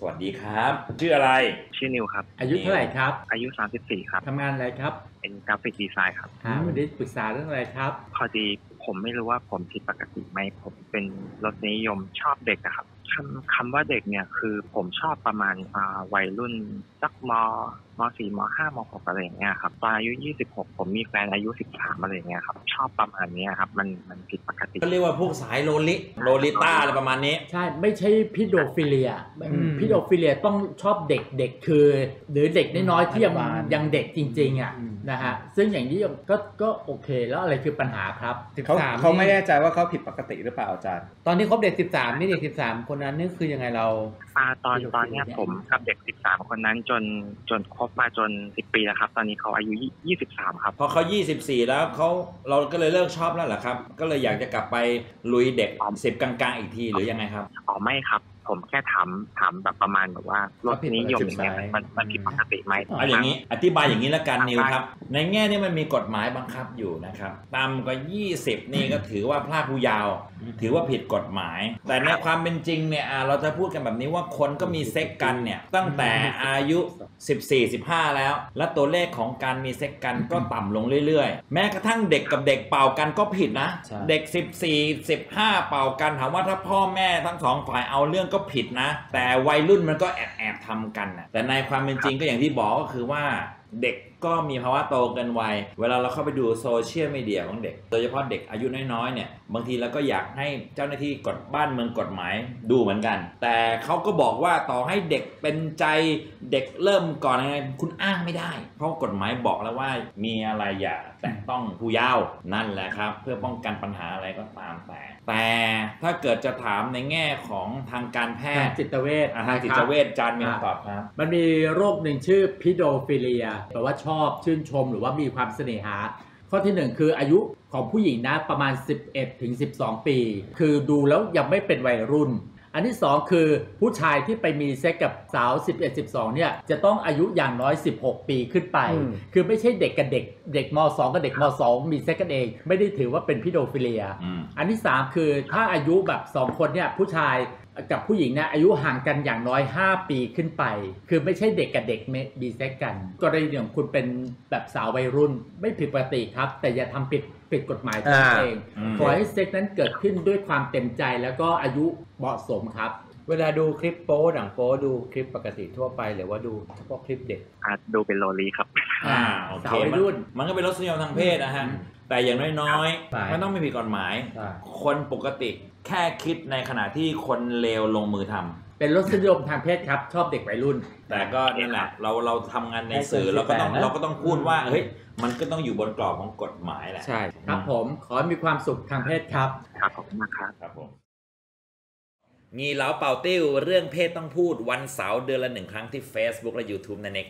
สวัสดีครับ ชื่ออะไร ชื่อนิวครับ อายุเท่าไหร่ครับ อายุ 34 ครับ ทำงานอะไรครับ เป็นกราฟิกดีไซน์ครับอ่าวันนี้ปรึกษาเรื่องอะไรครับ พอดีผมไม่รู้ว่าผมผิดปกติไหมผมเป็นรสนิยมชอบเด็กอะครับ คำคำว่าเด็กเนี่ยคือผมชอบประมาณอ่าวัยรุ่นสักมมสี่มห้ามหกอะไรอย่างเงี้ยครับตอนอายุ26ผมมีแฟนอายุ13อะไรอย่างเงี้ยครับชอบประมาณเนี้ยครับมันมันผิดปกติก็เรียกว่าพวกสายโลลิโลลิต้าอะไรประมาณนี้ ใช่ ไม่ใช่พิโดฟิเลียอืมพิโดฟิเลียต้องชอบเด็กเด็กคือ หรือเด็กน้อยๆที่ยังอนุบาลยังเด็กจริง ๆอะอืมนะฮะซึ่งอย่างนี้ก็ก็โอเคแล้วอะไรคือปัญหาครับเขา13เขาไม่แน่ใจว่าเขาผิดปกติหรือเปล่าอาจารย์ ตอนที่คบเด็ก13นี่เด็ก13คนนั้นนี่คือยังไงเราอ่าตอนที่เราตอนเนี้ยคุยเนี่ยผมกับเด็ก13คนนั้นจนจนคบมาจน10ปีแล้วครับ ตอนนี้เขาอายุ23ครับ พอเขา24แล้วเขาเราก็เลยเลิกชอบแล้วเหรอครับ ก็เลยอยากจะกลับไปลุยเด็ก10กลางๆอีกทีหรือยังไงครับอ๋อไม่ครับผมแค่ถามถามแบบประมาณแบบว่ารสนิยมอย่างเงี้ยว่าผิดปกติไหมมันมันผิดปกติไหมเอาอย่างนี้ อธิบายอย่างนี้ละกันครับนิวครับ ในแง่นี้มันมีกฎหมายบังคับอยู่นะครับต่ำกว่า 20 นี่ก็ถือว่าพรากผู้เยาว์ถือว่าผิดกฎหมาย แต่ในความเป็นจริงเนี่ยอ่าเราจะพูดกันแบบนี้ว่าคนก็มีเซ็กกันเนี่ยตั้งแต่อายุ 14 15 แล้ว และตัวเลขของการมีเซ็กกันก็ต่ำลงเรื่อยๆ แม้กระทั่งเด็กกับเด็กเป่ากันก็ผิดนะ ใช่ เด็ก 14 15 เป่ากันถามว่าถ้าพ่อแม่ทั้งสองฝ่ายเอาเรื่องก็ผิดนะ แต่วัยรุ่นมันก็แอบแอบๆทำกันนะแต่ในความเป็นจริงก็อย่างที่บอกก็คือว่าเด็ก ก็มีภาวะโตเกินวัย เวลาเราเข้าไปดูโซเชียลมีเดียของเด็ก โดยเฉพาะเด็กอายุน้อยๆ เนี่ย บางทีเราก็อยากให้เจ้าหน้าที่กฎบ้านเมืองกฎหมายดูเหมือนกัน แต่เขาก็บอกว่าต่อให้เด็กเป็นใจเด็กเริ่มก่อนยังไงคุณอ้างไม่ได้ เพราะกฎหมายบอกแล้วว่ามีอะไรอย่าแตะต้องผู้เยาว์นั่นแหละครับ เพื่อป้องกันปัญหาอะไรก็ตามแต่ แต่ถ้าเกิดจะถามในแง่ของทางการแพทางทย์จิตเวชอ่าทางจิตเวชจานมีคำตอบครับ มันมีโรคหนึ่งชื่อพิโดฟิเลียแปลว่าชอบชื่นชมหรือว่ามีความเสน่หา ข้อที่หนึ่งคืออายุของผู้หญิงนะประมาณ 11ถึง12 ปี คือดูแล้วยังไม่เป็นวัยรุ่น อันที่ 2 คือผู้ชายที่ไปมีเซ็กกับสาว 11 12เนี่ยจะต้องอายุอย่างน้อย 16 ปีขึ้นไปอืมคือไม่ใช่เด็กกับเด็กเด็กม 2 กับเด็กม 2 มีเซ็กกันเอง ไม่ได้ถือว่าเป็น pedophilia อืมอันที่ 3 คือถ้าอายุแบบ 2 คนเนี่ยผู้ชาย กับผู้หญิงเนี่ยอายุห่างกันอย่างน้อย 5 ปีขึ้นไป คือไม่ใช่เด็กกับเด็กเมมีเซ็กกัน กรณีของคุณเป็นแบบสาววัยรุ่นไม่ผิดปกติครับ แต่อย่าทำผิดผิดกฎหมายตัวเองอืมขอให้เซ็กนั้นเกิดขึ้นด้วยความเต็มใจแล้วก็อายุเหมาะสมครับเวลาดูคลิปโป๊หนังโป๊ดูคลิปปกติทั่วไปหรือว่าดูเฉพาะคลิปเด็กอาจดูเป็นโลลีครับ อ่าโอเคสาววัยมันรุ่นมันก็เป็นรสนิยมทางเพศนะฮะ แต่อย่างน้อยใช่ๆมันต้องไม่ผิดกฎหมายใช่คนปกติแค่คิดในขณะที่คนเลวลงมือทำเป็นรสนิยมทางเพศครับชอบเด็กวัยรุ่น แต่ก็นั่นแหละเราเราทำงานในให้สื่อคนเราก็ต้อง18นะเราก็ต้องพูดว่าเฮ้ยมันก็ต้องอยู่บนกรอบของกฎหมายแหละใช่ครับผมขอให้มีความสุขทางเพศครับครับขอบคุณมากครับครับผมมีเหลาเป่าติ้วเรื่องเพศต้องพูดวันเสาร์เดือนละหนึ่งครั้งที่ Facebook และ YouTube ในเน็ก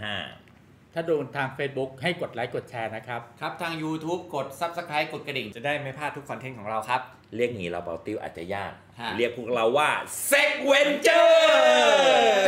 555 ถ้าดูทาง Facebook ให้กดไลค์กดแชร์นะครับ ครับ ทาง YouTube กด Subscribe กดกระดิ่ง จะได้ไม่พลาดทุกคอนเทนต์ของเราครับ เรียกงี้เราเบาติ้วอาจจะยากเรียกพวกเราว่าเซ็กเวนเจอร์